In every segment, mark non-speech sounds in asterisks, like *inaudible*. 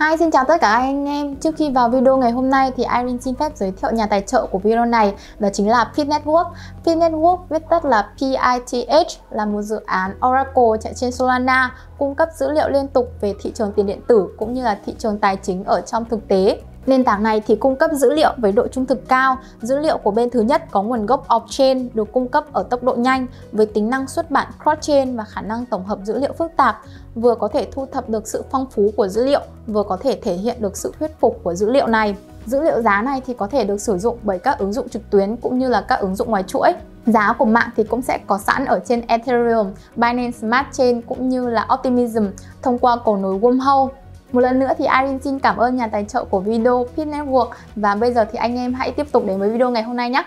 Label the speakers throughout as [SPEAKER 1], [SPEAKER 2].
[SPEAKER 1] Hi, xin chào tất cả anh em. Trước khi vào video ngày hôm nay thì Irene xin phép giới thiệu nhà tài trợ của video này đó chính là Pit Network. Pit Network viết tắt là PITH là một dự án Oracle chạy trên Solana cung cấp dữ liệu liên tục về thị trường tiền điện tử cũng như là thị trường tài chính ở trong thực tế. Nền tảng này thì cung cấp dữ liệu với độ trung thực cao. Dữ liệu của bên thứ nhất có nguồn gốc off-chain được cung cấp ở tốc độ nhanh với tính năng xuất bản cross-chain và khả năng tổng hợp dữ liệu phức tạp, vừa có thể thu thập được sự phong phú của dữ liệu, vừa có thể thể hiện được sự thuyết phục của dữ liệu này. Dữ liệu giá này thì có thể được sử dụng bởi các ứng dụng trực tuyến cũng như là các ứng dụng ngoài chuỗi. Giá của mạng thì cũng sẽ có sẵn ở trên Ethereum, Binance Smart Chain cũng như là Optimism thông qua cầu nối Wormhole. Một lần nữa thì Irene xin cảm ơn nhà tài trợ của video Pit Network. Và bây giờ thì anh em hãy tiếp tục đến với video ngày hôm nay nhé.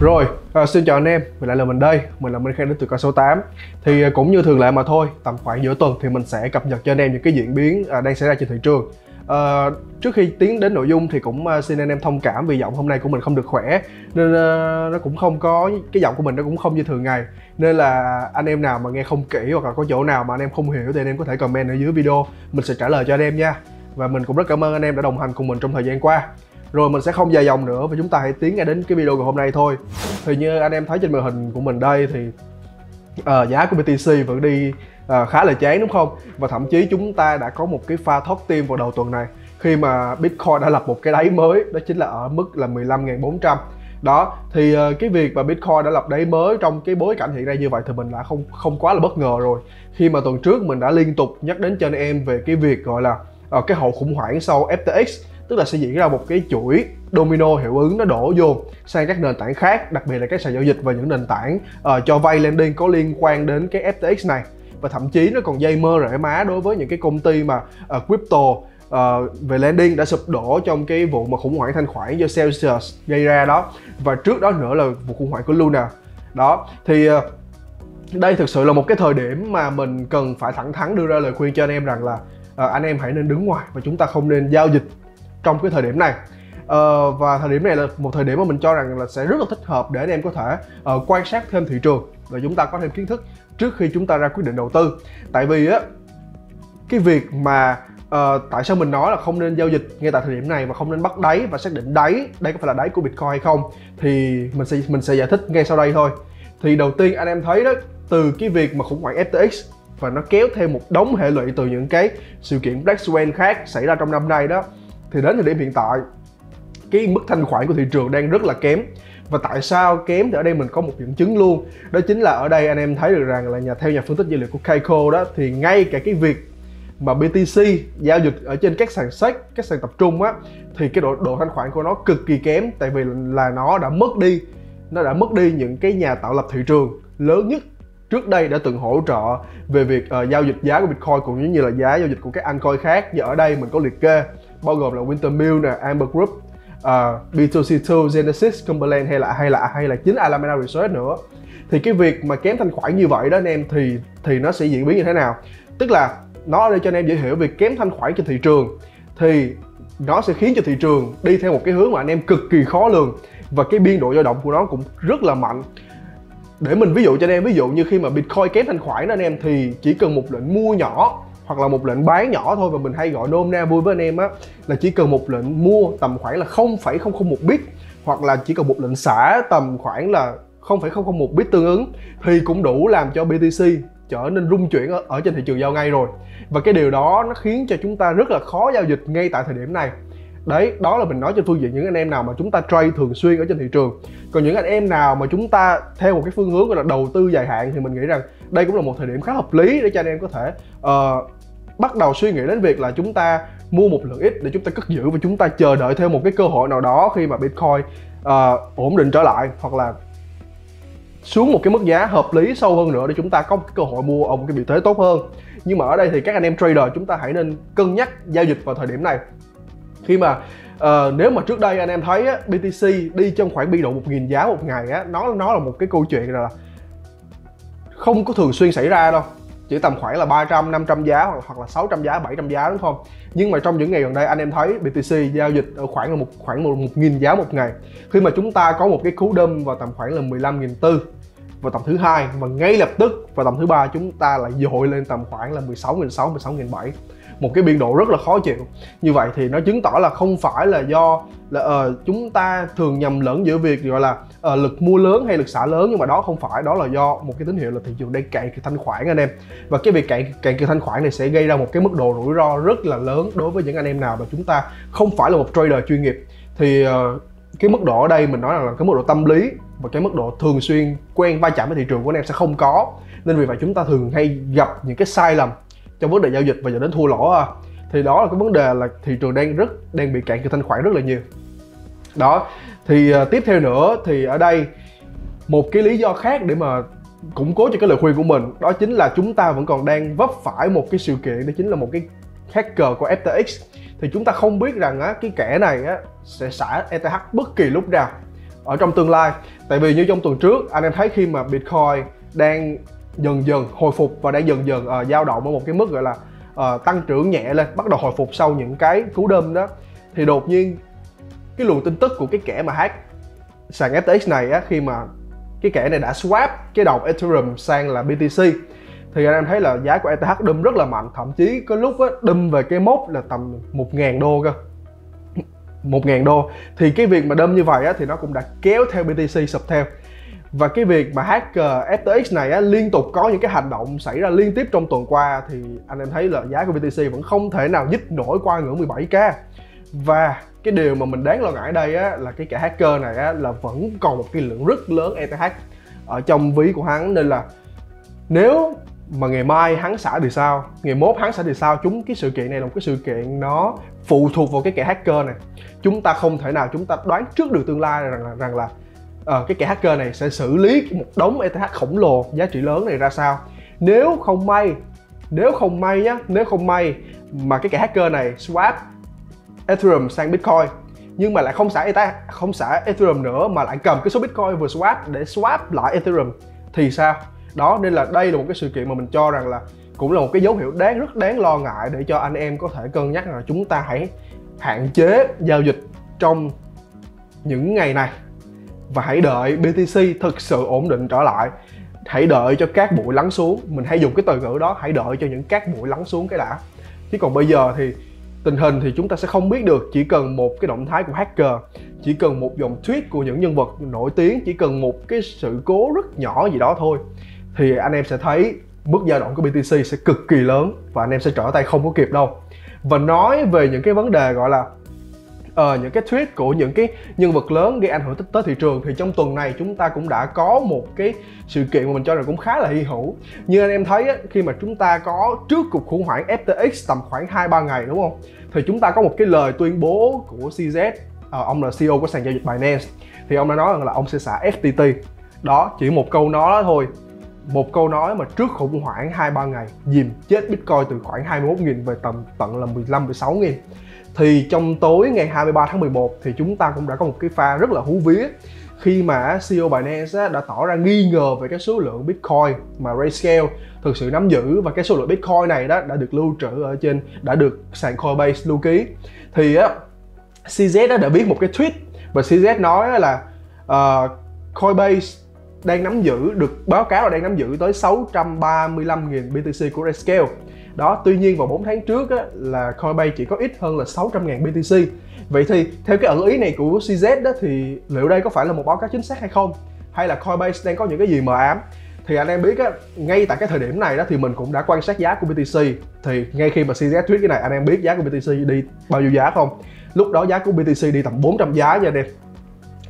[SPEAKER 2] Rồi, à, xin chào anh em, mình lại là mình đây, mình là Minh Khang đến từ kênh số 8 Thì à, cũng như thường lệ mà thôi, tầm khoảng giữa tuần thì mình sẽ cập nhật cho anh em những cái diễn biến à, đang xảy ra trên thị trường. Uh, trước khi tiến đến nội dung thì cũng uh, xin anh em thông cảm vì giọng hôm nay của mình không được khỏe. Nên uh, nó cũng không có cái giọng của mình nó cũng không như thường ngày. Nên là anh em nào mà nghe không kỹ hoặc là có chỗ nào mà anh em không hiểu thì anh em có thể comment ở dưới video. Mình sẽ trả lời cho anh em nha. Và mình cũng rất cảm ơn anh em đã đồng hành cùng mình trong thời gian qua. Rồi mình sẽ không dài dòng nữa và chúng ta hãy tiến ngay đến cái video ngày hôm nay thôi. Thì như anh em thấy trên màn hình của mình đây thì uh, giá của BTC vẫn đi à, khá là chán đúng không? Và thậm chí chúng ta đã có một cái pha thoát tim vào đầu tuần này. Khi mà Bitcoin đã lập một cái đáy mới đó chính là ở mức là 15.400 đó thì uh, cái việc mà Bitcoin đã lập đáy mới trong cái bối cảnh hiện nay như vậy thì mình đã không không quá là bất ngờ rồi. Khi mà tuần trước mình đã liên tục nhắc đến cho anh em về cái việc gọi là uh, cái hậu khủng hoảng sau FTX tức là sẽ diễn ra một cái chuỗi domino hiệu ứng nó đổ vô sang các nền tảng khác đặc biệt là các sàn giao dịch và những nền tảng uh, cho vay lending có liên quan đến cái FTX này và thậm chí nó còn dây mơ rễ má đối với những cái công ty mà uh, crypto uh, về lending đã sụp đổ trong cái vụ mà khủng hoảng thanh khoản do Celsius gây ra đó. Và trước đó nữa là vụ khủng hoảng của Luna. Đó thì uh, đây thực sự là một cái thời điểm mà mình cần phải thẳng thắn đưa ra lời khuyên cho anh em rằng là uh, anh em hãy nên đứng ngoài và chúng ta không nên giao dịch trong cái thời điểm này. Uh, và thời điểm này là một thời điểm mà mình cho rằng là sẽ rất là thích hợp để anh em có thể uh, quan sát thêm thị trường và chúng ta có thêm kiến thức trước khi chúng ta ra quyết định đầu tư. Tại vì á cái việc mà uh, tại sao mình nói là không nên giao dịch ngay tại thời điểm này mà không nên bắt đáy và xác định đáy đây có phải là đáy của bitcoin hay không thì mình sẽ mình sẽ giải thích ngay sau đây thôi. Thì đầu tiên anh em thấy đó từ cái việc mà khủng hoảng FTX và nó kéo theo một đống hệ lụy từ những cái sự kiện Black Swan khác xảy ra trong năm nay đó thì đến thời điểm hiện tại cái mức thanh khoản của thị trường đang rất là kém và tại sao kém thì ở đây mình có một dẫn chứng luôn? Đó chính là ở đây anh em thấy được rằng là nhà theo nhà phân tích dữ liệu của Kaiko đó thì ngay cả cái việc mà BTC giao dịch ở trên các sàn sách các sàn tập trung á thì cái độ độ thanh khoản của nó cực kỳ kém tại vì là nó đã mất đi nó đã mất đi những cái nhà tạo lập thị trường lớn nhất trước đây đã từng hỗ trợ về việc uh, giao dịch giá của Bitcoin cũng như là giá giao dịch của các altcoin khác. Và ở đây mình có liệt kê bao gồm là Wintermute nè, Amber Group, Ờ, uh, B2C2, Genesis, Cumberland hay là hay là hay là chính Alameda Research nữa. Thì cái việc mà kém thanh khoản như vậy đó anh em thì thì nó sẽ diễn biến như thế nào? Tức là nó để cho anh em dễ hiểu việc kém thanh khoản trên thị trường. Thì nó sẽ khiến cho thị trường đi theo một cái hướng mà anh em cực kỳ khó lường. Và cái biên độ dao động của nó cũng rất là mạnh. Để mình ví dụ cho anh em ví dụ như khi mà bitcoin kém thanh khoản đó anh em thì chỉ cần một lệnh mua nhỏ hoặc là một lệnh bán nhỏ thôi và mình hay gọi nôm na vui với anh em á là chỉ cần một lệnh mua tầm khoảng là 0,001 bit hoặc là chỉ cần một lệnh xả tầm khoảng là 0,001 bit tương ứng thì cũng đủ làm cho BTC trở nên rung chuyển ở, ở trên thị trường giao ngay rồi. Và cái điều đó nó khiến cho chúng ta rất là khó giao dịch ngay tại thời điểm này. Đấy đó là mình nói trên phương diện những anh em nào mà chúng ta trade thường xuyên ở trên thị trường. Còn những anh em nào mà chúng ta theo một cái phương hướng gọi là đầu tư dài hạn thì mình nghĩ rằng đây cũng là một thời điểm khá hợp lý để cho anh em có thể uh, bắt đầu suy nghĩ đến việc là chúng ta mua một lượng ít để chúng ta cất giữ và chúng ta chờ đợi theo một cái cơ hội nào đó khi mà bitcoin uh, ổn định trở lại hoặc là xuống một cái mức giá hợp lý sâu hơn nữa để chúng ta có một cái cơ hội mua ở một cái vị thế tốt hơn. Nhưng mà ở đây thì các anh em trader chúng ta hãy nên cân nhắc giao dịch vào thời điểm này. Khi mà uh, nếu mà trước đây anh em thấy á, BTC đi trong khoảng biên độ một nghìn giá một ngày á nó nó là một cái câu chuyện là không có thường xuyên xảy ra đâu chỉ tầm khoảng là 300, 500 giá hoặc, hoặc là 600 giá, 700 giá đúng không? Nhưng mà trong những ngày gần đây anh em thấy BTC giao dịch ở khoảng là một khoảng một, một nghìn giá một ngày. Khi mà chúng ta có một cái cú đâm vào tầm khoảng là 15.400 vào tầm thứ hai và ngay lập tức vào tầm thứ ba chúng ta lại dội lên tầm khoảng là 16.600, 16.700 một cái biên độ rất là khó chịu. Như vậy thì nó chứng tỏ là không phải là do là uh, chúng ta thường nhầm lẫn giữa việc gọi là uh, lực mua lớn hay lực xả lớn nhưng mà đó không phải đó là do một cái tín hiệu là thị trường đang cạn kiệt thanh khoản anh em. Và cái việc cạn cạn kiệt thanh khoản này sẽ gây ra một cái mức độ rủi ro rất là lớn đối với những anh em nào mà chúng ta không phải là một trader chuyên nghiệp. Thì uh, cái mức độ ở đây mình nói là cái mức độ tâm lý và cái mức độ thường xuyên quen va chạm với thị trường của anh em sẽ không có. Nên vì vậy chúng ta thường hay gặp những cái sai lầm trong vấn đề giao dịch và dẫn đến thua lỗ à. thì đó là cái vấn đề là thị trường đang rất đang bị cạn kiệt thanh khoản rất là nhiều đó thì uh, tiếp theo nữa thì ở đây một cái lý do khác để mà củng cố cho cái lời khuyên của mình đó chính là chúng ta vẫn còn đang vấp phải một cái sự kiện đó chính là một cái hacker của FTX thì chúng ta không biết rằng á, cái kẻ này á, sẽ xả ETH bất kỳ lúc nào ở trong tương lai tại vì như trong tuần trước anh em thấy khi mà Bitcoin đang dần dần hồi phục và đang dần dần uh, dao động ở một cái mức gọi là uh, tăng trưởng nhẹ lên bắt đầu hồi phục sau những cái cú đâm đó. Thì đột nhiên cái luồng tin tức của cái kẻ mà hack sàn FTX này á khi mà cái kẻ này đã swap cái đồng Ethereum sang là BTC thì anh em thấy là giá của ETH đâm rất là mạnh. Thậm chí có lúc á đâm về cái mốc là tầm 1.000 đô cơ. 1.000 đô. Thì cái việc mà đâm như vậy á, thì nó cũng đã kéo theo BTC sụp theo và cái việc mà hacker FTX này á, liên tục có những cái hành động xảy ra liên tiếp trong tuần qua thì anh em thấy là giá của BTC vẫn không thể nào nhích nổi qua ngưỡng 17k và cái điều mà mình đáng lo ngại đây á, là cái kẻ hacker này á, là vẫn còn một cái lượng rất lớn ETH ở trong ví của hắn. Nên là nếu mà ngày mai hắn xả thì sao ngày mốt hắn xả thì sao chúng cái sự kiện này là một cái sự kiện nó phụ thuộc vào cái kẻ hacker này. Chúng ta không thể nào chúng ta đoán trước được tương lai rằng là rằng là uh, cái kẻ hacker này sẽ xử lý một đống ETH khổng lồ giá trị lớn này ra sao? Nếu không may nếu không may nhá nếu không may mà cái kẻ hacker này swap Ethereum sang Bitcoin nhưng mà lại không xả ETH không xả Ethereum nữa mà lại cầm cái số Bitcoin vừa swap để swap lại Ethereum thì sao? Đó nên là đây là một cái sự kiện mà mình cho rằng là cũng là một cái dấu hiệu đáng rất đáng lo ngại để cho anh em có thể cân nhắc là chúng ta hãy hạn chế giao dịch trong những ngày này và hãy đợi BTC thực sự ổn định trở lại. Hãy đợi cho các bụi lắng xuống. Mình hay dùng cái từ ngữ đó, hãy đợi cho những các bụi lắng xuống cái đã. Chứ còn bây giờ thì tình hình thì chúng ta sẽ không biết được. Chỉ cần một cái động thái của hacker, chỉ cần một dòng tweet của những nhân vật nổi tiếng, chỉ cần một cái sự cố rất nhỏ gì đó thôi, thì anh em sẽ thấy mức dao động của BTC sẽ cực kỳ lớn và anh em sẽ trở tay không có kịp đâu. Và nói về những cái vấn đề gọi là uh, những cái tweet của những cái nhân vật lớn gây ảnh hưởng tới thị trường thì trong tuần này chúng ta cũng đã có một cái sự kiện mà mình cho rằng cũng khá là hy hữu. Như anh em thấy á, khi mà chúng ta có trước cuộc khủng hoảng FTX tầm khoảng 2 3 ngày đúng không? Thì chúng ta có một cái lời tuyên bố của CZ uh, ờ, ông là CEO của sàn giao dịch Binance. Thì ông đã nói rằng là ông sẽ xả FTT đó chỉ một câu nói đó thôi. Một câu nói mà trước khủng hoảng 2-3 ngày dìm chết Bitcoin từ khoảng 21.000 về tầm tận là 15-16.000 thì trong tối ngày 23 tháng 11 thì chúng ta cũng đã có một cái pha rất là hú vía khi mà CEO Binance đã tỏ ra nghi ngờ về cái số lượng Bitcoin mà Rayscale thực sự nắm giữ và cái số lượng Bitcoin này đó đã được lưu trữ ở trên đã được sàn Coinbase lưu ký. Thì á CZ đã viết một cái tweet và CZ nói là uh, Coinbase đang nắm giữ được báo cáo là đang nắm giữ tới 635.000 BTC của Rayscale đó tuy nhiên vào 4 tháng trước á, là Coinbase chỉ có ít hơn là 600.000 BTC vậy thì theo cái ẩn ý này của CZ đó thì liệu đây có phải là một báo cáo chính xác hay không? Hay là Coinbase đang có những cái gì mờ ám? Thì anh em biết á, ngay tại cái thời điểm này đó thì mình cũng đã quan sát giá của BTC thì ngay khi mà CZ tweet cái này anh em biết giá của BTC đi bao nhiêu giá không? Lúc đó giá của BTC đi tầm 400 giá nha anh em.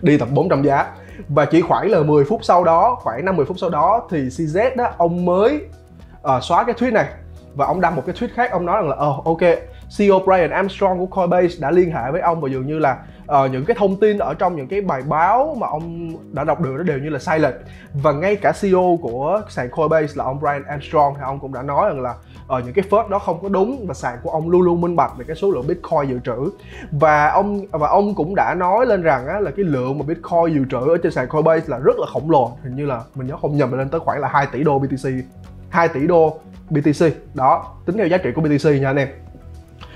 [SPEAKER 2] Đi tầm 400 giá. Và chỉ khoảng là 10 phút sau đó khoảng 50 phút sau đó thì CZ đó ông mới uh, xóa cái tweet này và ông đăng một cái tweet khác ông nói rằng là ờ oh, ok CEO Brian Armstrong của Coinbase đã liên hệ với ông và dường như là uh, những cái thông tin ở trong những cái bài báo mà ông đã đọc được nó đều như là sai lệch và ngay cả CEO của sàn Coinbase là ông Brian Armstrong thì ông cũng đã nói rằng là uh, những cái phớt đó không có đúng và sàn của ông luôn luôn minh bạch về cái số lượng Bitcoin dự trữ. Và ông và ông cũng đã nói lên rằng á, là cái lượng mà Bitcoin dự trữ ở trên sàn Coinbase là rất là khổng lồ. Hình như là mình nhớ không nhầm là lên tới khoảng là 2 tỷ đô BTC 2 tỷ đô BTC đó tính theo giá trị của BTC nha anh em.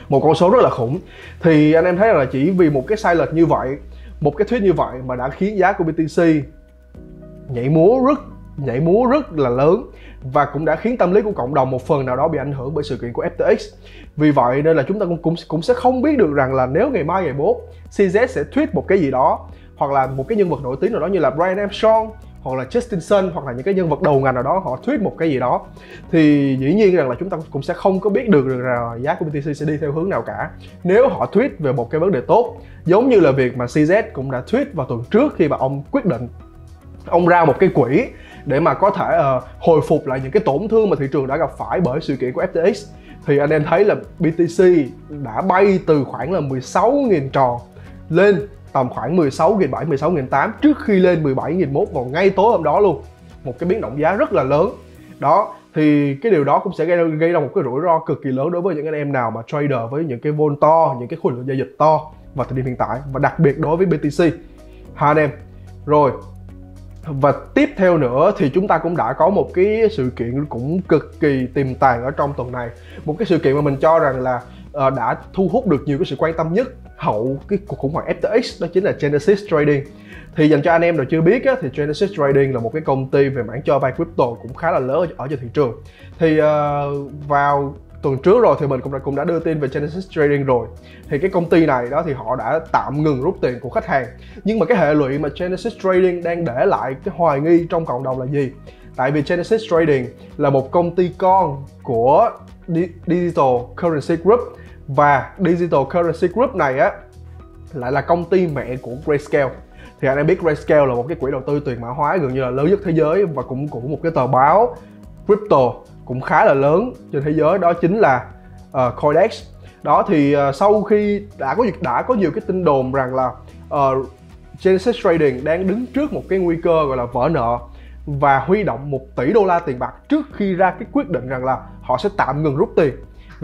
[SPEAKER 2] Một con số rất là khủng. Thì anh em thấy là chỉ vì một cái sai lệch như vậy một cái thuyết như vậy mà đã khiến giá của BTC nhảy múa rất nhảy múa rất là lớn và cũng đã khiến tâm lý của cộng đồng một phần nào đó bị ảnh hưởng bởi sự kiện của FTX. Vì vậy nên là chúng ta cũng cũng, cũng sẽ không biết được rằng là nếu ngày mai ngày bố CZ sẽ tweet một cái gì đó hoặc là một cái nhân vật nổi tiếng nào đó như là Brian Armstrong hoặc là Justin Sun hoặc là những cái nhân vật đầu ngành nào đó họ thuyết một cái gì đó thì dĩ nhiên rằng là chúng ta cũng sẽ không có biết được rằng là giá của BTC sẽ đi theo hướng nào cả. Nếu họ thuyết về một cái vấn đề tốt giống như là việc mà CZ cũng đã thuyết vào tuần trước khi mà ông quyết định ông ra một cái quỹ để mà có thể uh, hồi phục lại những cái tổn thương mà thị trường đã gặp phải bởi sự kiện của FTX thì anh em thấy là BTC đã bay từ khoảng là 16.000 tròn lên tầm khoảng 16.000 7 16.000 8 trước khi lên 17.000 1 vào ngay tối hôm đó luôn. Một cái biến động giá rất là lớn. Đó thì cái điều đó cũng sẽ gây, gây ra một cái rủi ro cực kỳ lớn đối với những anh em nào mà trader với những cái vol to những cái khối lượng giao dịch to vào thời điểm hiện tại và đặc biệt đối với BTC ha anh em rồi. Và tiếp theo nữa thì chúng ta cũng đã có một cái sự kiện cũng cực kỳ tiềm tàng ở trong tuần này. Một cái sự kiện mà mình cho rằng là uh, đã thu hút được nhiều cái sự quan tâm nhất hậu cái cuộc khủng hoảng FTX đó chính là Genesis Trading. Thì dành cho anh em nào chưa biết á, thì Genesis Trading là một cái công ty về mảng cho vay crypto cũng khá là lớn ở, ở trên thị trường. Thì uh, vào tuần trước rồi thì mình cũng đã cũng đã đưa tin về Genesis Trading rồi. Thì cái công ty này đó thì họ đã tạm ngừng rút tiền của khách hàng. Nhưng mà cái hệ lụy mà Genesis Trading đang để lại cái hoài nghi trong cộng đồng là gì? Tại vì Genesis Trading là một công ty con của Digital Currency Group và Digital Currency Group này á lại là công ty mẹ của Grayscale thì anh em biết Grayscale là một cái quỹ đầu tư tiền mã hóa gần như là lớn nhất thế giới và cũng cũng một cái tờ báo crypto cũng khá là lớn trên thế giới đó chính là uh, Coindex đó thì uh, sau khi đã có đã có nhiều cái tin đồn rằng là uh, Genesis Trading đang đứng trước một cái nguy cơ gọi là vỡ nợ và huy động 1 tỷ đô la tiền bạc trước khi ra cái quyết định rằng là họ sẽ tạm ngừng rút tiền.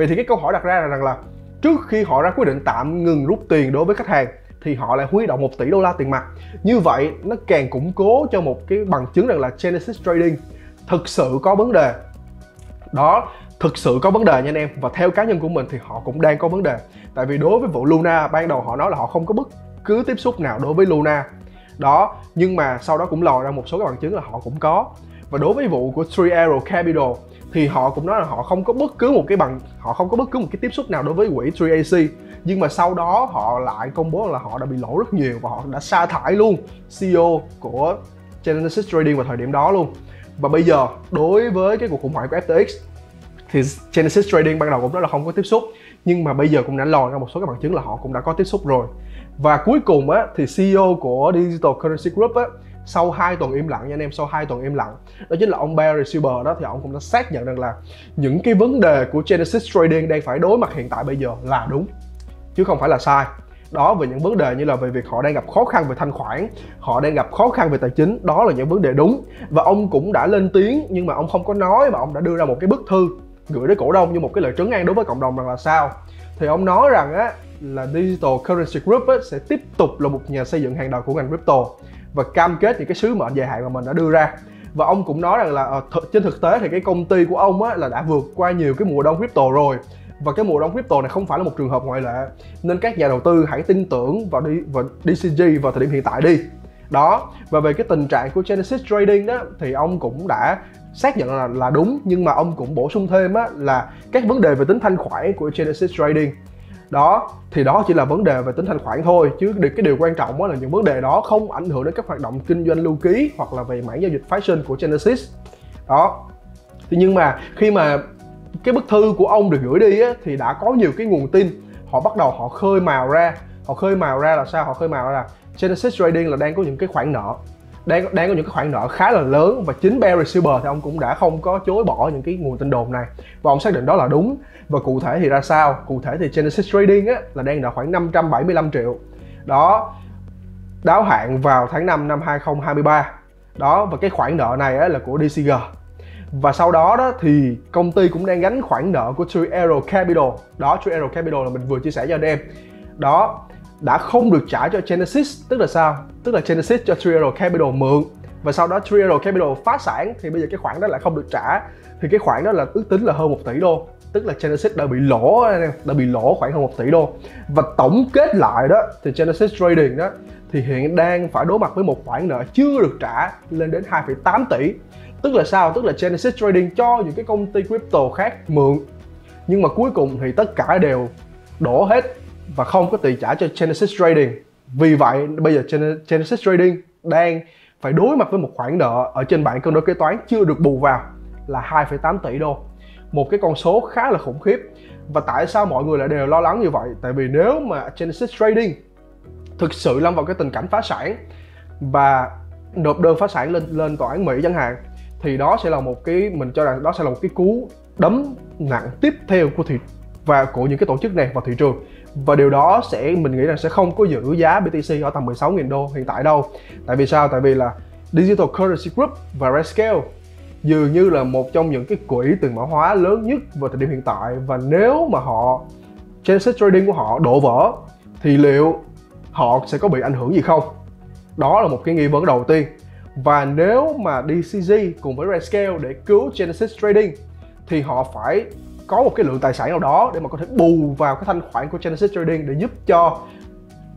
[SPEAKER 2] Vậy thì cái câu hỏi đặt ra là rằng là trước khi họ ra quyết định tạm ngừng rút tiền đối với khách hàng, thì họ lại huy động 1 tỷ đô la tiền mặt. Như vậy, nó càng củng cố cho một cái bằng chứng rằng là Genesis Trading thực sự có vấn đề. Đó, thực sự có vấn đề nha anh em. Và theo cá nhân của mình thì họ cũng đang có vấn đề. Tại vì đối với vụ Luna, ban đầu họ nói là họ không có bất cứ tiếp xúc nào đối với Luna. Đó, nhưng mà sau đó cũng lòi ra một số cái bằng chứng là họ cũng có. Và đối với vụ của Three Arrow Capital thì họ cũng nói là họ không có bất cứ một cái bằng, họ không có bất cứ một cái tiếp xúc nào đối với quỹ 3AC nhưng mà sau đó họ lại công bố là họ đã bị lỗ rất nhiều và họ đã sa thải luôn CEO của Genesis Trading vào thời điểm đó luôn. Và bây giờ, đối với cái cuộc khủng hoảng của FTX thì Genesis Trading ban đầu cũng nói là không có tiếp xúc. Nhưng mà bây giờ cũng đã lòi ra một số các bằng chứng là họ cũng đã có tiếp xúc rồi. Và cuối cùng á, thì CEO của Digital Currency Group á sau 2 tuần im lặng nha anh em sau 2 tuần im lặng. Đó chính là ông Barry Silver đó thì ông cũng đã xác nhận rằng là những cái vấn đề của Genesis Trading đang phải đối mặt hiện tại bây giờ là đúng chứ không phải là sai. Đó về những vấn đề như là về việc họ đang gặp khó khăn về thanh khoản họ đang gặp khó khăn về tài chính đó là những vấn đề đúng. Và ông cũng đã lên tiếng nhưng mà ông không có nói mà ông đã đưa ra một cái bức thư gửi đến cổ đông như một cái lời trấn an đối với cộng đồng rằng là sao. Thì ông nói rằng á là Digital Currency Group á, sẽ tiếp tục là một nhà xây dựng hàng đầu của ngành crypto và cam kết những cái sứ mệnh dài hạn mà mình đã đưa ra. Và ông cũng nói rằng là ờ, th- trên thực tế thì cái công ty của ông á là đã vượt qua nhiều cái mùa đông crypto rồi. Và cái mùa đông crypto này không phải là một trường hợp ngoại lệ, nên các nhà đầu tư hãy tin tưởng vào đi, vào DCG vào thời điểm hiện tại đi. Đó, và về cái tình trạng của Genesis Trading đó thì ông cũng đã xác nhận là là đúng, nhưng mà ông cũng bổ sung thêm á là các vấn đề về tính thanh khoản của Genesis Trading đó thì đó chỉ là vấn đề về tính thanh khoản thôi chứ cái điều quan trọng là những vấn đề đó không ảnh hưởng đến các hoạt động kinh doanh lưu ký hoặc là về mảng giao dịch fashion của Genesis. Đó. Thì nhưng mà khi mà cái bức thư của ông được gửi đi á, thì đã có nhiều cái nguồn tin. Họ bắt đầu họ khơi mào ra họ khơi mào ra là sao? Họ khơi mào ra là Genesis Trading là đang có những cái khoản nợ đang đang có những cái khoản nợ khá là lớn và chính Barry Silver thì ông cũng đã không có chối bỏ những cái nguồn tin đồn này. Và ông xác định đó là đúng. Và cụ thể thì ra sao? Cụ thể thì Genesis Trading á, là đang nợ khoảng 575 triệu. Đó đáo hạn vào tháng 5 năm 2023 đó và cái khoản nợ này á, là của DCG và sau đó đó thì công ty cũng đang gánh khoản nợ của True Arrow Capital. Đó True Arrow Capital là mình vừa chia sẻ cho anh em. Đó đã không được trả cho Genesis tức là sao? Tức là Genesis cho True Capital mượn. Và sau đó Triador Capital phá sản thì bây giờ cái khoản đó lại không được trả. Thì cái khoản đó là ước tính là hơn 1 tỷ đô. Tức là Genesis đã bị lỗ đã bị lỗ khoảng hơn 1 tỷ đô. Và tổng kết lại đó thì Genesis Trading đó thì hiện đang phải đối mặt với một khoản nợ chưa được trả lên đến 2,8 tỷ. Tức là sao? Tức là Genesis Trading cho những cái công ty crypto khác mượn. Nhưng mà cuối cùng thì tất cả đều đổ hết và không có tiền trả cho Genesis Trading. Vì vậy bây giờ Genesis Trading đang phải đối mặt với một khoản nợ ở trên bảng cân đối kế toán chưa được bù vào là 2,8 tỷ đô. Một cái con số khá là khủng khiếp. Và tại sao mọi người lại đều lo lắng như vậy? Tại vì nếu mà Genesis Trading thực sự lâm vào cái tình cảnh phá sản và nộp đơn phá sản lên lên tòa án Mỹ chẳng hạn thì đó sẽ là một cái mình cho rằng đó sẽ là một cái cú đấm nặng tiếp theo của thị và của những cái tổ chức này vào thị trường và điều đó sẽ, mình nghĩ là sẽ không có giữ giá BTC ở tầm 16.000 đô hiện tại đâu. Tại vì sao? Tại vì là Digital Currency Group và Rescale dường như là một trong những cái quỹ tiền mã hóa lớn nhất vào thời điểm hiện tại. Và nếu mà họ, Genesis Trading của họ đổ vỡ, thì liệu họ sẽ có bị ảnh hưởng gì không? Đó là một cái nghi vấn đầu tiên. Và nếu mà DCG cùng với Rescale để cứu Genesis Trading, thì họ phải có một cái lượng tài sản nào đó để mà có thể bù vào cái thanh khoản của Genesis Trading để giúp cho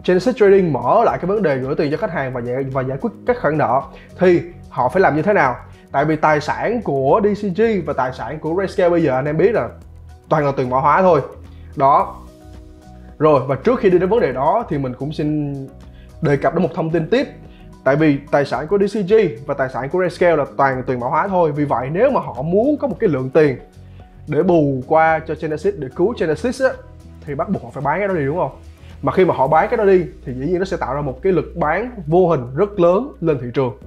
[SPEAKER 2] Genesis Trading mở lại cái vấn đề gửi tiền cho khách hàng và giải, và giải quyết các khoản nợ. Thì họ phải làm như thế nào? Tại vì tài sản của DCG và tài sản của Grayscale bây giờ anh em biết là toàn là tiền mã hóa thôi. Đó. Rồi và trước khi đi đến vấn đề đó thì mình cũng xin đề cập đến một thông tin tiếp. Tại vì tài sản của DCG và tài sản của Grayscale là toàn tiền mã hóa thôi. Vì vậy nếu mà họ muốn có một cái lượng tiền để bù qua cho Genesis, để cứu Genesis á, thì bắt buộc họ phải bán cái đó đi, đúng không? Mà khi mà họ bán cái đó đi, thì dĩ nhiên nó sẽ tạo ra một cái lực bán vô hình rất lớn lên thị trường.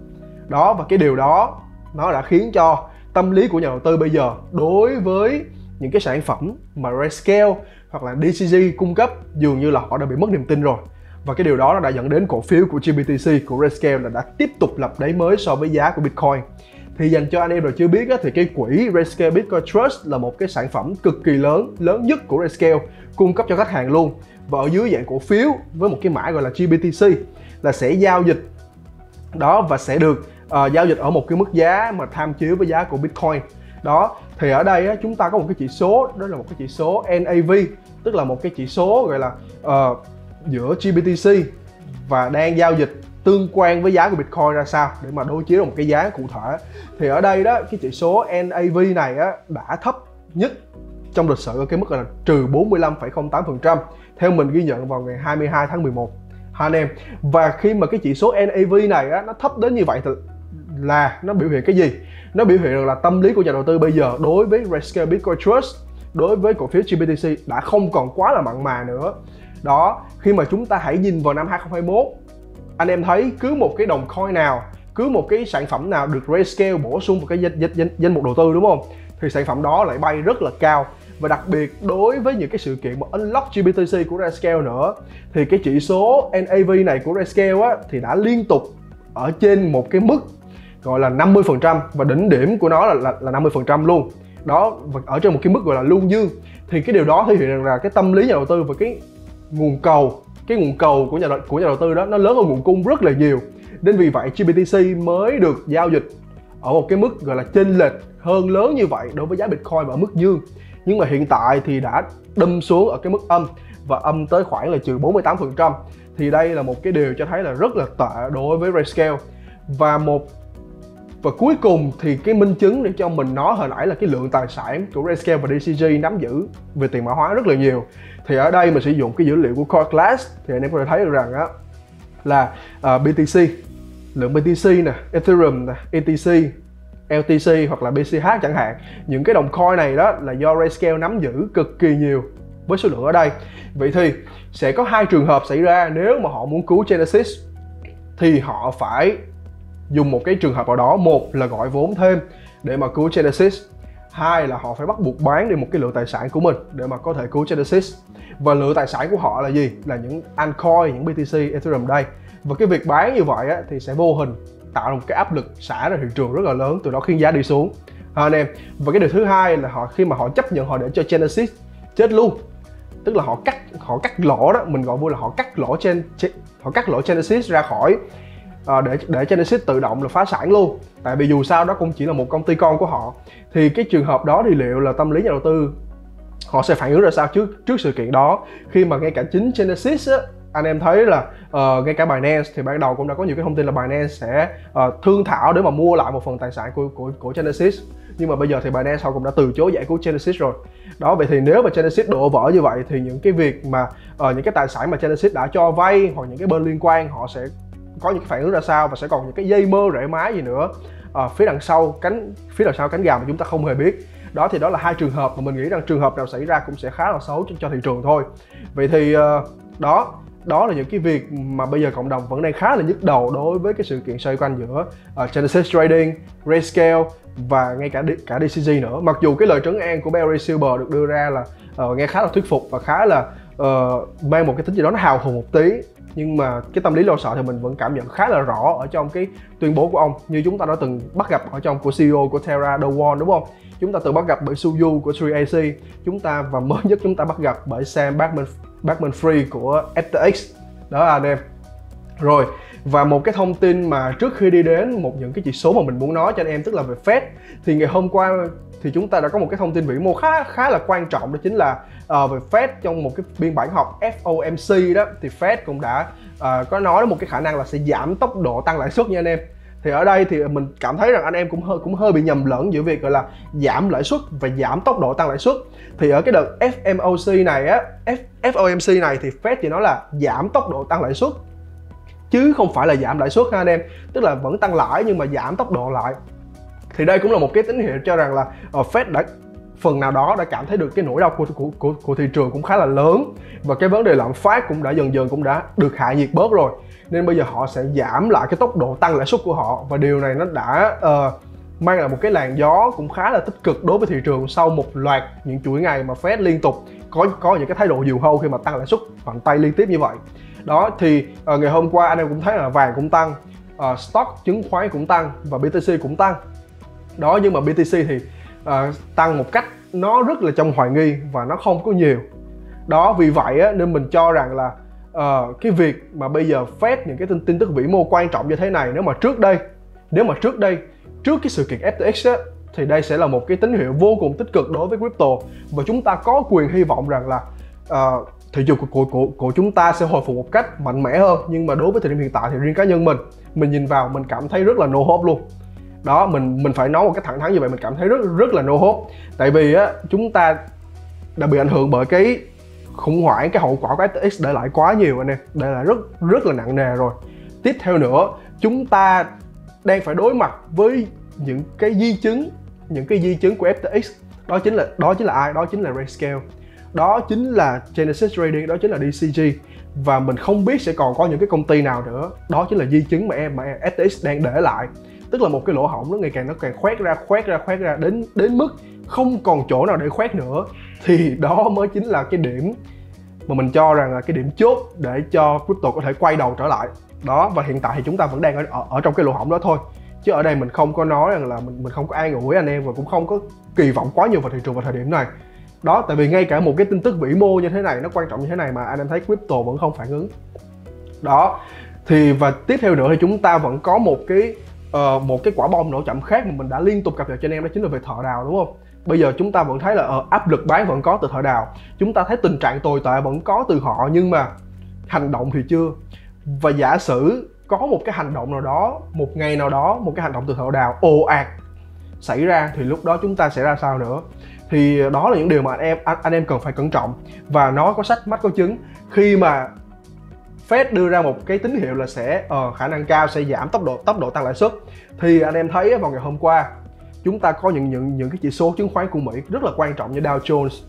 [SPEAKER 2] Đó, và cái điều đó, nó đã khiến cho tâm lý của nhà đầu tư bây giờ đối với những cái sản phẩm mà Rescale hoặc là DCG cung cấp, dường như là họ đã bị mất niềm tin rồi. Và cái điều đó nó đã dẫn đến cổ phiếu của GBTC của Rescale là đã tiếp tục lập đáy mới so với giá của Bitcoin thì dành cho anh em nào chưa biết á, thì cái quỹ Rescale Bitcoin Trust là một cái sản phẩm cực kỳ lớn lớn nhất của Rescale cung cấp cho khách hàng luôn. Và ở dưới dạng cổ phiếu với một cái mã gọi là GBTC là sẽ giao dịch đó và sẽ được uh, giao dịch ở một cái mức giá mà tham chiếu với giá của Bitcoin. Đó thì ở đây á, chúng ta có một cái chỉ số đó là một cái chỉ số NAV tức là một cái chỉ số gọi là uh, giữa GBTC và đang giao dịch tương quan với giá của Bitcoin ra sao để mà đối chiếu được một cái giá cụ thể. Thì ở đây đó cái chỉ số NAV này á, đã thấp nhất trong lịch sử ở cái mức là trừ 45,08% theo mình ghi nhận vào ngày 22 tháng 11 ha anh em. Và khi mà cái chỉ số NAV này á, nó thấp đến như vậy thì là nó biểu hiện cái gì? Nó biểu hiện rằng là tâm lý của nhà đầu tư bây giờ đối với Rescale Bitcoin Trust đối với cổ phiếu GBTC đã không còn quá là mặn mà nữa. Đó khi mà chúng ta hãy nhìn vào năm 2021 anh em thấy cứ một cái đồng coin nào cứ một cái sản phẩm nào được Grayscale bổ sung vào cái danh, danh, danh, danh mục đầu tư đúng không? Thì sản phẩm đó lại bay rất là cao. Và đặc biệt đối với những cái sự kiện mà unlock GBTC của Grayscale nữa thì cái chỉ số NAV này của Grayscale á thì đã liên tục ở trên một cái mức gọi là 50% và đỉnh điểm của nó là là, là 50% luôn. Đó và ở trên một cái mức gọi là luôn dương. Thì cái điều đó thể hiện rằng là cái tâm lý nhà đầu tư và cái nguồn cầu cái nguồn cầu của nhà của nhà đầu tư đó, nó lớn hơn nguồn cung rất là nhiều. Nên vì vậy GBTC mới được giao dịch ở một cái mức gọi là chênh lệch hơn lớn như vậy đối với giá Bitcoin ở mức dương. Nhưng mà hiện tại thì đã đâm xuống ở cái mức âm và âm tới khoảng là trừ 48% thì đây là một cái điều cho thấy là rất là tệ đối với Grayscale và một và cuối cùng thì cái minh chứng để cho mình nói hồi nãy là cái lượng tài sản của Grayscale và DCG nắm giữ về tiền mã hóa rất là nhiều thì ở đây mình sử dụng cái dữ liệu của Core Class thì anh em có thể thấy được rằng á là à, uh, BTC lượng BTC nè Ethereum nè ETC LTC hoặc là BCH chẳng hạn. Những cái đồng coin này đó là do Rayscale nắm giữ cực kỳ nhiều với số lượng ở đây. Vậy thì sẽ có hai trường hợp xảy ra nếu mà họ muốn cứu Genesis. Thì họ phải dùng một cái trường hợp nào đó một là gọi vốn thêm để mà cứu Genesis hai là họ phải bắt buộc bán đi một cái lượng tài sản của mình để mà có thể cứu Genesis. Và lượng tài sản của họ là gì? Là những altcoin những BTC Ethereum đây. Và cái việc bán như vậy á, thì sẽ vô hình tạo ra một cái áp lực xả ra thị trường rất là lớn từ đó khiến giá đi xuống. À, anh em. Và cái điều thứ hai là họ khi mà họ chấp nhận họ để cho Genesis chết luôn tức là họ cắt họ cắt lỗ đó mình gọi vui là họ cắt lỗ trên họ cắt lỗ Genesis ra khỏi Ờ, để để Genesis tự động là phá sản luôn. Tại vì dù sao đó cũng chỉ là một công ty con của họ. Thì cái trường hợp đó thì liệu là tâm lý nhà đầu tư họ sẽ phản ứng ra sao trước trước sự kiện đó? Khi mà ngay cả chính Genesis á, anh em thấy là uh, ngay cả Binance thì ban đầu cũng đã có nhiều cái thông tin là Binance sẽ uh, thương thảo để mà mua lại một phần tài sản của của của Genesis. Nhưng mà bây giờ thì Binance họ cũng đã từ chối giải cứu Genesis rồi. Đó vậy thì nếu mà Genesis đổ vỡ như vậy thì những cái việc mà uh, những cái tài sản mà Genesis đã cho vay hoặc những cái bên liên quan họ sẽ có những cái phản ứng ra sao và sẽ còn những cái dây mơ rễ má gì nữa à, phía đằng sau cánh phía đằng sau cánh gà mà chúng ta không hề biết đó thì đó là hai trường hợp mà mình nghĩ rằng trường hợp nào xảy ra cũng sẽ khá là xấu cho, cho thị trường thôi vậy thì uh, đó đó là những cái việc mà bây giờ cộng đồng vẫn đang khá là nhức đầu đối với cái sự kiện xoay quanh giữa uh, Genesis Trading, Grayscale và ngay cả cả DCG nữa. Mặc dù cái lời trấn an của Barry Silver được đưa ra là uh, nghe khá là thuyết phục và khá là uh, mang một cái tính gì đó nó hào hùng một tí nhưng mà cái tâm lý lo sợ thì mình vẫn cảm nhận khá là rõ ở trong cái tuyên bố của ông. Như chúng ta đã từng bắt gặp ở trong của CEO của Terra Dawon đúng không? Chúng ta từng bắt gặp bởi Suyu của 3AC, chúng ta và mới nhất chúng ta bắt gặp bởi Sam Backman Backman Free của FTX đó anh em. Rồi và một cái thông tin mà trước khi đi đến một những cái chỉ số mà mình muốn nói cho anh em tức là về Fed thì ngày hôm qua thì chúng ta đã có một cái thông tin vĩ mô khá khá là quan trọng đó chính là uh, về Fed trong một cái biên bản họp FOMC đó thì Fed cũng đã uh, có nói một cái khả năng là sẽ giảm tốc độ tăng lãi suất nha anh em. Thì ở đây thì mình cảm thấy rằng anh em cũng hơi cũng hơi bị nhầm lẫn giữa việc gọi là giảm lãi suất và giảm tốc độ tăng lãi suất. Thì ở cái đợt FMOC này á F, FOMC này thì Fed chỉ nói là giảm tốc độ tăng lãi suất chứ không phải là giảm lãi suất ha anh em. Tức là vẫn tăng lãi nhưng mà giảm tốc độ lại thì đây cũng là một cái tín hiệu cho rằng là uh, Fed đã phần nào đó đã cảm thấy được cái nỗi đau của, của, của, của thị trường cũng khá là lớn. Và cái vấn đề lạm phát cũng đã dần dần cũng đã được hạ nhiệt bớt rồi. Nên bây giờ họ sẽ giảm lại cái tốc độ tăng lãi suất của họ. Và điều này nó đã uh, mang lại một cái làn gió cũng khá là tích cực đối với thị trường sau một loạt những chuỗi ngày mà Fed liên tục có có những cái thái độ diều hâu khi mà tăng lãi suất bằng tay liên tiếp như vậy. Đó thì uh, ngày hôm qua anh em cũng thấy là vàng cũng tăng uh, stock chứng khoán cũng tăng và BTC cũng tăng đó nhưng mà BTC thì uh, tăng một cách nó rất là trong hoài nghi và nó không có nhiều. Đó vì vậy á, nên mình cho rằng là uh, cái việc mà bây giờ Fed những cái tin, tin tức vĩ mô quan trọng như thế này nếu mà trước đây nếu mà trước đây trước cái sự kiện FTX á, thì đây sẽ là một cái tín hiệu vô cùng tích cực đối với crypto. Và chúng ta có quyền hy vọng rằng là uh, thị trường của, của, của, của chúng ta sẽ hồi phục một cách mạnh mẽ hơn. Nhưng mà đối với thời điểm hiện tại thì riêng cá nhân mình mình nhìn vào mình cảm thấy rất là no hope luôn đó, mình mình phải nói một cái thẳng thắn như vậy mình cảm thấy rất rất là no hốt. Tại vì á, chúng ta đã bị ảnh hưởng bởi cái khủng hoảng, cái hậu quả của FTX để lại quá nhiều anh em, để lại rất rất là nặng nề rồi. Tiếp theo nữa, chúng ta đang phải đối mặt với những cái di chứng, những cái di chứng của FTX đó chính là, đó chính là ai? Đó chính là Rayscale đó chính là Genesis Trading, đó chính là DCG và mình không biết sẽ còn có những cái công ty nào nữa. Đó chính là di chứng mà em, mà FTX đang để lại tức là một cái lỗ hổng nó ngày càng nó càng khoét ra khoét ra khoét ra đến đến mức không còn chỗ nào để khoét nữa. Thì *laughs* đó mới chính là cái điểm mà mình cho rằng là cái điểm chốt để cho crypto có thể quay đầu trở lại. Đó và hiện tại thì chúng ta vẫn đang ở, ở, ở trong cái lỗ hổng đó thôi. Chứ ở đây mình không có nói rằng là mình mình không có an ủi anh em và cũng không có kỳ vọng quá nhiều vào thị trường vào thời điểm này. Đó tại vì ngay cả một cái tin tức vĩ mô như thế này nó quan trọng như thế này mà anh em thấy crypto vẫn không phản ứng. Đó thì và tiếp theo nữa thì chúng ta vẫn có một cái uh, một cái quả bom nổ chậm khác mà mình đã liên tục cập nhật cho anh em đó chính là về thợ đào đúng không? Bây giờ chúng ta vẫn thấy là uh, áp lực bán vẫn có từ thợ đào. Chúng ta thấy tình trạng tồi tệ vẫn có từ họ nhưng mà hành động thì chưa. Và giả sử có một cái hành động nào đó một ngày nào đó một cái hành động từ thợ đào ồ ạt xảy ra thì lúc đó chúng ta sẽ ra sao nữa? Thì đó là những điều mà anh em anh, anh em cần phải cẩn trọng. Và nó có sách mắt có chứng. Khi mà Fed đưa ra một cái tín hiệu là sẽ uh, khả năng cao sẽ giảm tốc độ tốc độ tăng lãi suất. Thì anh em thấy vào ngày hôm qua chúng ta có những những những cái chỉ số chứng khoán của Mỹ rất là quan trọng như Dow Jones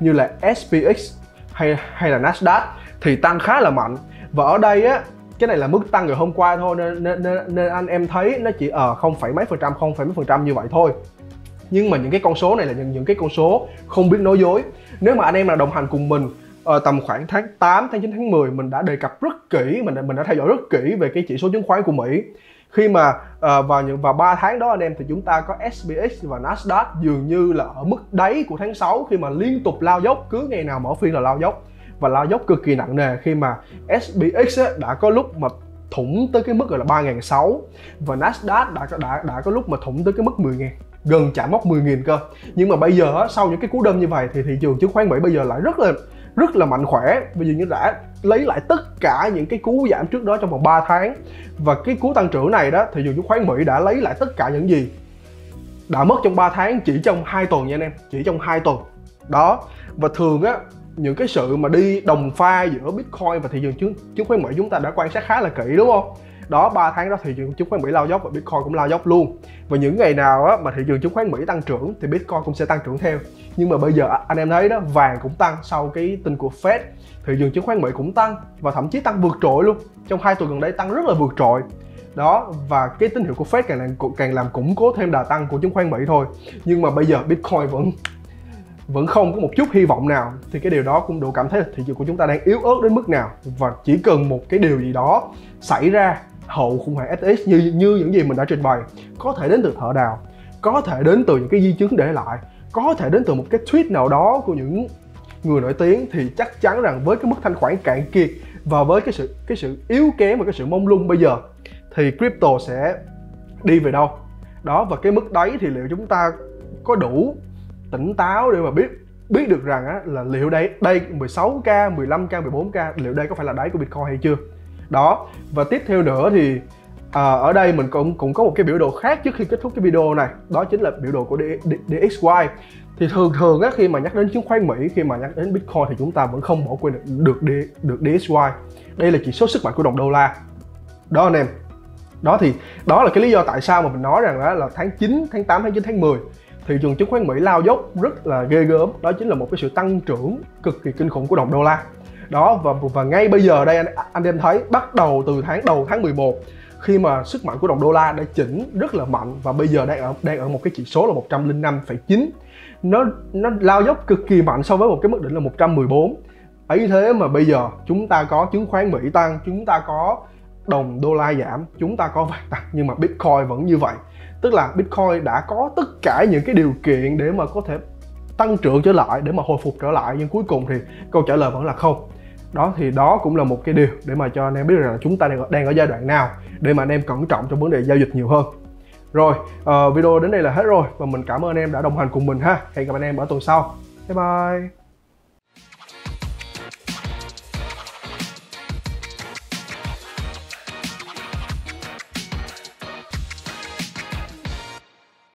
[SPEAKER 2] như là SPX hay hay là Nasdaq thì tăng khá là mạnh. Và ở đây á cái này là mức tăng ngày hôm qua thôi nên nên, nên, nên anh em thấy nó chỉ ở không phẩy mấy phần trăm không phẩy mấy phần trăm như vậy thôi. Nhưng mà những cái con số này là những những cái con số không biết nói dối. Nếu mà anh em là đồng hành cùng mình ở tầm khoảng tháng 8 tháng 9 tháng 10 mình đã đề cập rất kỹ mình đã, mình đã theo dõi rất kỹ về cái chỉ số chứng khoán của Mỹ. Khi mà uh, vào những vào 3 tháng đó anh em thì chúng ta có SPX và Nasdaq dường như là ở mức đáy của tháng 6 khi mà liên tục lao dốc cứ ngày nào mở phiên là lao dốc. Và lao dốc cực kỳ nặng nề khi mà SPX đã có lúc mà thủng tới cái mức gọi là 3.600 và Nasdaq đã đã đã có lúc mà thủng tới cái mức 10.000 gần chạm mốc 10.000 cơ. Nhưng mà bây giờ sau những cái cú đâm như vậy thì thị trường chứng khoán Mỹ bây giờ lại rất là rất là mạnh khỏe. Và dường như đã lấy lại tất cả những cái cú giảm trước đó trong vòng 3 tháng. Và cái cú tăng trưởng này đó thị trường chứng khoán Mỹ đã lấy lại tất cả những gì đã mất trong 3 tháng, chỉ trong 2 tuần nha anh em, chỉ trong 2 tuần. Đó, và thường á, những cái sự mà đi đồng pha giữa Bitcoin và thị trường chứng chứng khoán Mỹ chúng ta đã quan sát khá là kỹ, đúng không? Đó 3 tháng đó thị trường chứng khoán Mỹ lao dốc và Bitcoin cũng lao dốc luôn. Và những ngày nào á, mà thị trường chứng khoán Mỹ tăng trưởng thì Bitcoin cũng sẽ tăng trưởng theo. Nhưng mà bây giờ anh em thấy đó vàng cũng tăng sau cái tin của Fed. Thị trường chứng khoán Mỹ cũng tăng và thậm chí tăng vượt trội luôn. Trong hai tuần gần đây tăng rất là vượt trội. Đó và cái tín hiệu của Fed càng làm càng làm củng cố thêm đà tăng của chứng khoán Mỹ thôi. Nhưng mà bây giờ Bitcoin vẫn vẫn không có một chút hy vọng nào. Thì cái điều đó cũng đủ cảm thấy là thị trường của chúng ta đang yếu ớt đến mức nào. Và chỉ cần một cái điều gì đó xảy ra hậu khủng hoảng STX như như những gì mình đã trình bày. Có thể đến từ thợ đào có thể đến từ những cái di chứng để lại có thể đến từ một cái tweet nào đó của những người nổi tiếng thì chắc chắn rằng với cái mức thanh khoản cạn kiệt và với cái sự cái sự yếu kém và cái sự mông lung bây giờ thì crypto sẽ đi về đâu? Đó và cái mức đấy thì liệu chúng ta có đủ tỉnh táo để mà biết biết được rằng á, là liệu đây đây 16k, 15k, 14k liệu đây có phải là đáy của Bitcoin hay chưa? Đó. Và tiếp theo nữa thì à, ở đây mình cũng cũng có một cái biểu đồ khác trước khi kết thúc cái video này. Đó chính là biểu đồ của DXY thì thường thường á khi mà nhắc đến chứng khoán Mỹ khi mà nhắc đến Bitcoin thì chúng ta vẫn không bỏ quên được được, được DXY đây là chỉ số sức mạnh của đồng đô la. Đó anh em. Đó thì đó là cái lý do tại sao mà mình nói rằng đó là tháng 9, tháng 8, tháng 9, tháng 10 thị trường chứng khoán Mỹ lao dốc rất là ghê gớm. Đó chính là một cái sự tăng trưởng cực kỳ kinh khủng của đồng đô la đó và và ngay bây giờ đây anh anh em thấy bắt đầu từ tháng đầu tháng 11 khi mà sức mạnh của đồng đô la đã chỉnh rất là mạnh và bây giờ đang ở đang ở một cái chỉ số là 105,9 nó nó lao dốc cực kỳ mạnh so với một cái mức đỉnh là 114 ấy thế mà bây giờ chúng ta có chứng khoán Mỹ tăng chúng ta có đồng đô la giảm chúng ta có vàng tăng nhưng mà Bitcoin vẫn như vậy. Tức là Bitcoin đã có tất cả những cái điều kiện để mà có thể tăng trưởng trở lại để mà hồi phục trở lại nhưng cuối cùng thì câu trả lời vẫn là không đó thì đó cũng là một cái điều để mà cho anh em biết rằng là chúng ta đang ở, đang ở giai đoạn nào để mà anh em cẩn trọng trong vấn đề giao dịch nhiều hơn. Rồi uh, video đến đây là hết rồi và mình cảm ơn anh em đã đồng hành cùng mình ha. Hẹn gặp anh em ở tuần sau. Bye bye.